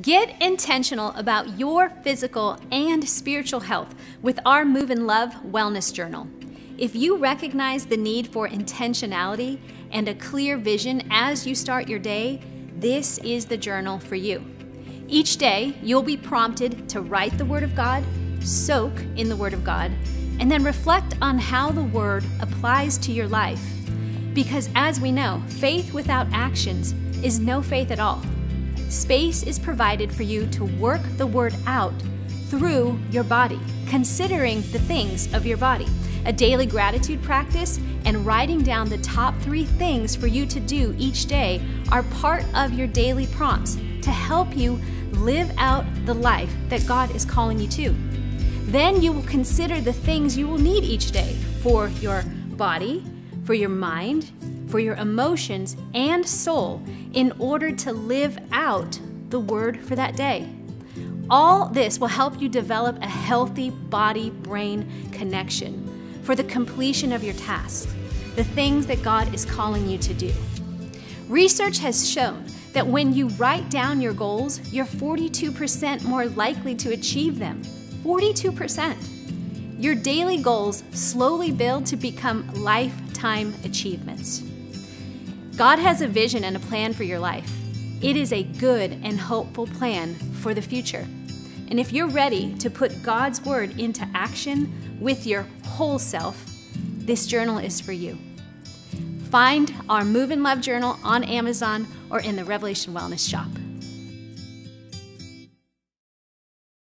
Get intentional about your physical and spiritual health with our Move in Love Wellness Journal. If you recognize the need for intentionality and a clear vision as you start your day, this is the journal for you. Each day, you'll be prompted to write the Word of God, soak in the Word of God, and then reflect on how the Word applies to your life. Because as we know, faith without actions is no faith at all. Space is provided for you to work the word out through your body, considering the things of your body. A daily gratitude practice and writing down the top three things for you to do each day are part of your daily prompts to help you live out the life that God is calling you to. Then you will consider the things you will need each day for your body, for your mind, for your emotions and soul in order to live out the word for that day. All this will help you develop a healthy body brain connection for the completion of your tasks, the things that God is calling you to do. Research has shown that when you write down your goals, you're 42% more likely to achieve them. 42%. Your daily goals slowly build to become lifetime achievements. God has a vision and a plan for your life. It is a good and hopeful plan for the future. And if you're ready to put God's word into action with your whole self, this journal is for you. Find our Move in Love journal on Amazon or in the Revelation Wellness shop.